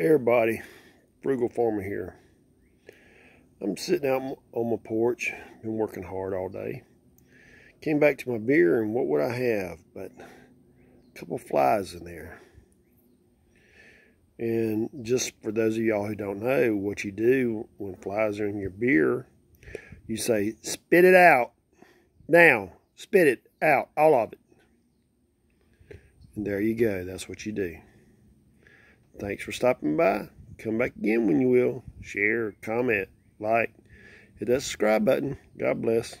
Hey everybody, Frugal Farmer here. I'm sitting out on my porch, been working hard all day. Came back to my beer and what would I have but a couple flies in there. And just for those of y'all who don't know, what you do when flies are in your beer, you say, spit it out. Now, spit it out, all of it. And there you go, that's what you do. Thanks for stopping by. Come back again when you will. Share, comment, like, hit that subscribe button. God bless.